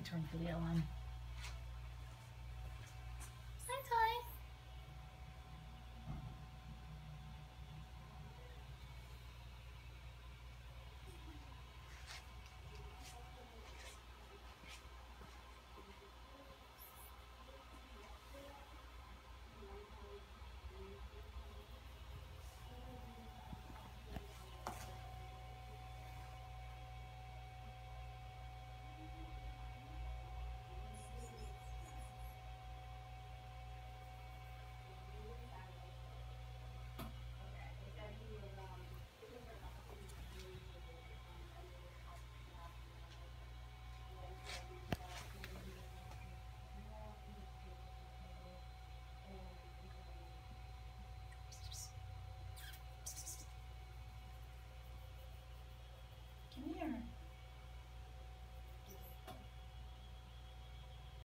I'll turn video on. here.